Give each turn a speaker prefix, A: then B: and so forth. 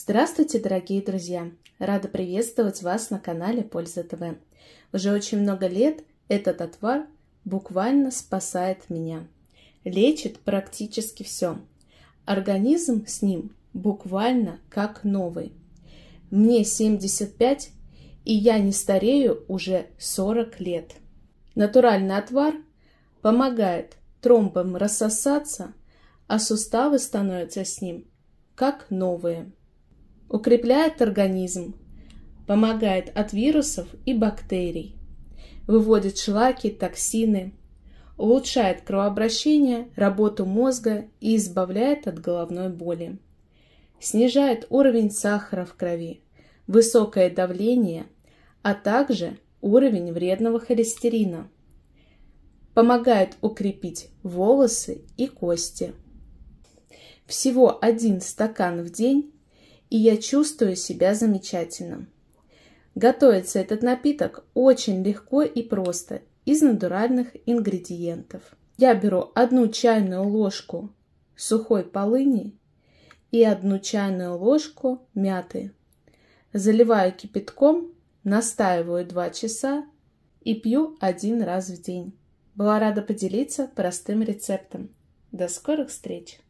A: Здравствуйте, дорогие друзья! Рада приветствовать вас на канале Польза ТВ. Уже очень много лет этот отвар буквально спасает меня. Лечит практически все. Организм с ним буквально как новый. Мне 75, и я не старею уже 40 лет. Натуральный отвар помогает тромбам рассосаться, а суставы становятся с ним как новые укрепляет организм, помогает от вирусов и бактерий, выводит шлаки, токсины, улучшает кровообращение, работу мозга и избавляет от головной боли. Снижает уровень сахара в крови, высокое давление, а также уровень вредного холестерина. Помогает укрепить волосы и кости. Всего один стакан в день и я чувствую себя замечательно. Готовится этот напиток очень легко и просто из натуральных ингредиентов. Я беру одну чайную ложку сухой полыни и одну чайную ложку мяты. Заливаю кипятком, настаиваю 2 часа и пью один раз в день. Была рада поделиться простым рецептом. До скорых встреч!